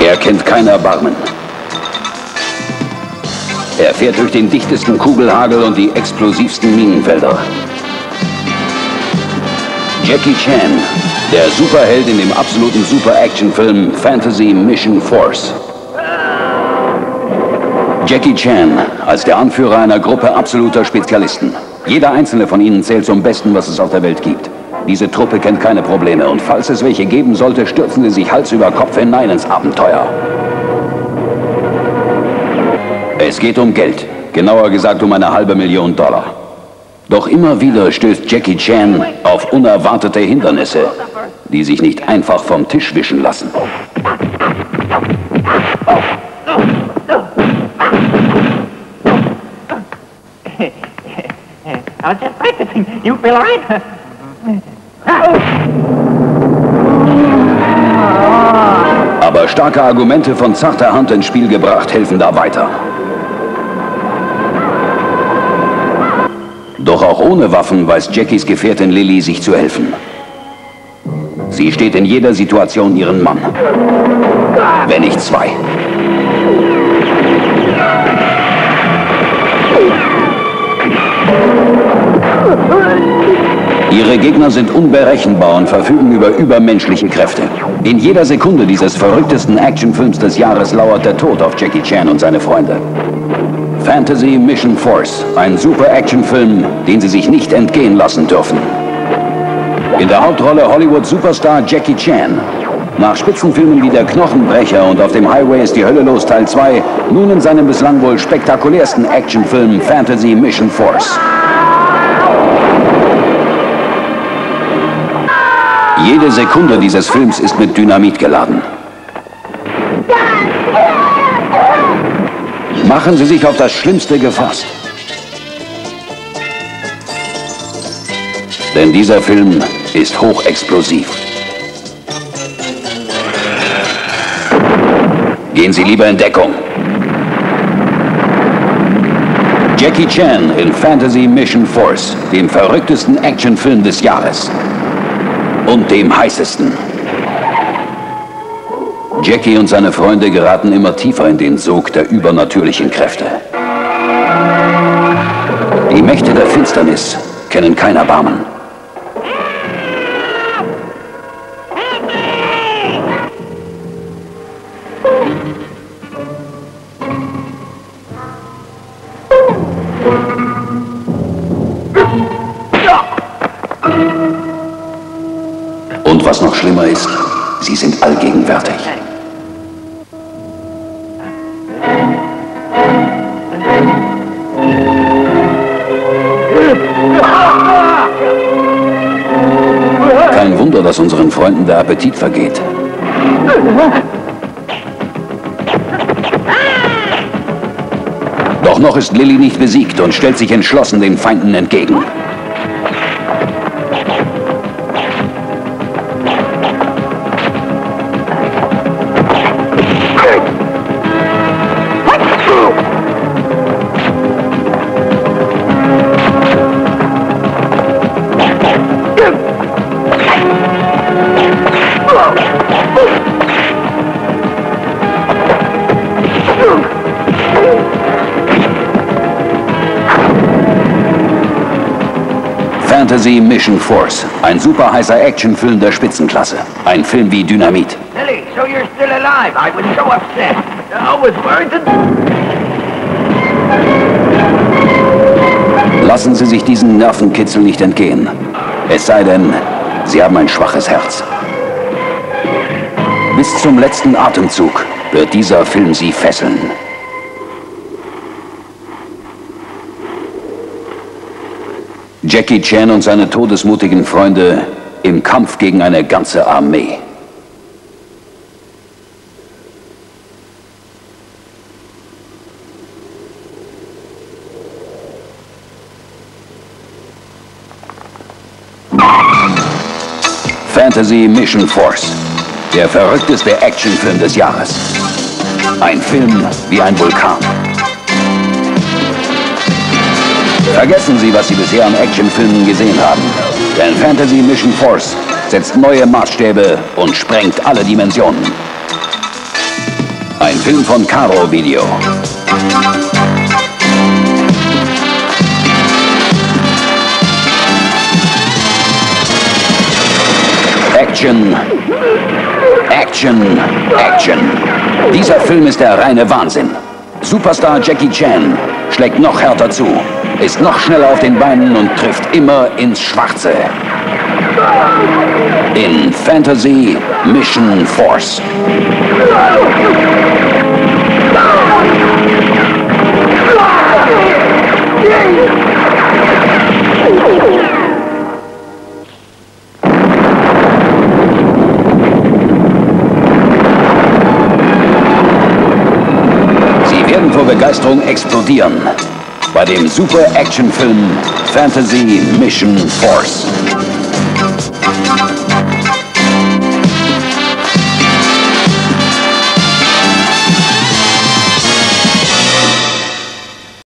Er kennt kein Erbarmen. Er fährt durch den dichtesten Kugelhagel und die explosivsten Minenfelder. Jackie Chan, der Superheld in dem absoluten Super-Action-Film Fantasy Mission Force. Jackie Chan als der Anführer einer Gruppe absoluter Spezialisten. Jeder einzelne von ihnen zählt zum Besten, was es auf der Welt gibt. Diese Truppe kennt keine Probleme und falls es welche geben sollte, stürzen sie sich Hals über Kopf hinein ins Abenteuer. Es geht um Geld. Genauer gesagt um eine halbe Million Dollar. Doch immer wieder stößt Jackie Chan auf unerwartete Hindernisse, die sich nicht einfach vom Tisch wischen lassen. I was just practicing. You feel all right? Aber starke Argumente von zarter Hand ins Spiel gebracht helfen da weiter. Doch auch ohne Waffen weiß Jackies Gefährtin Lilly sich zu helfen. Sie steht in jeder Situation ihren Mann. Wenn nicht zwei. Gegner sind unberechenbar und verfügen über übermenschliche Kräfte. In jeder Sekunde dieses verrücktesten Actionfilms des Jahres lauert der Tod auf Jackie Chan und seine Freunde. Fantasy Mission Force, ein Super-Action-Film, den Sie sich nicht entgehen lassen dürfen. In der Hauptrolle Hollywood-Superstar Jackie Chan. Nach Spitzenfilmen wie Der Knochenbrecher und Auf dem Highway ist die Hölle los Teil 2, nun in seinem bislang wohl spektakulärsten Actionfilm Fantasy Mission Force. Jede Sekunde dieses Films ist mit Dynamit geladen. Machen Sie sich auf das Schlimmste gefasst. Denn dieser Film ist hochexplosiv. Gehen Sie lieber in Deckung. Jackie Chan in Fantasy Mission Force, dem verrücktesten Actionfilm des Jahres. Und dem heißesten. Jackie und seine Freunde geraten immer tiefer in den Sog der übernatürlichen Kräfte. Die Mächte der Finsternis kennen kein Erbarmen. Schlimmer ist, sie sind allgegenwärtig. Kein Wunder, dass unseren Freunden der Appetit vergeht. Doch noch ist Lilly nicht besiegt und stellt sich entschlossen den Feinden entgegen. Fantasy Mission Force. Ein super heißer Actionfilm der Spitzenklasse. Ein Film wie Dynamit. Lily, so you're still alive. I was so upset. I was worried. Lassen Sie sich diesen Nervenkitzel nicht entgehen. Es sei denn, Sie haben ein schwaches Herz. Bis zum letzten Atemzug wird dieser Film Sie fesseln. Jackie Chan und seine todesmutigen Freunde im Kampf gegen eine ganze Armee. Fantasy Mission Force. Der verrückteste Actionfilm des Jahres. Ein Film wie ein Vulkan. Vergessen Sie, was Sie bisher an Actionfilmen gesehen haben. Denn Fantasy Mission Force setzt neue Maßstäbe und sprengt alle Dimensionen. Ein Film von Caro Video. Action, Action, Action. Dieser Film ist der reine Wahnsinn. Superstar Jackie Chan schlägt noch härter zu, ist noch schneller auf den Beinen und trifft immer ins Schwarze. In Fantasy Mission Force. Sie werden vor Begeisterung explodieren. Bei dem Super-Action-Film Fantasy Mission Force.